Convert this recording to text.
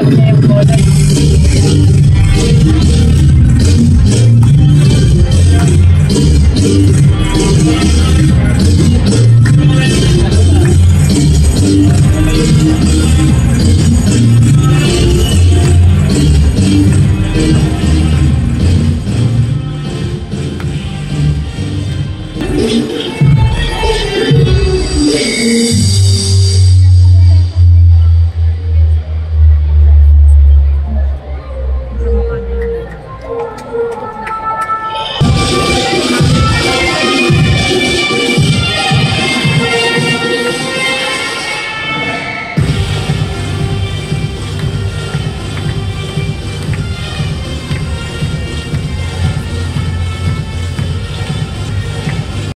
अपने भोजन।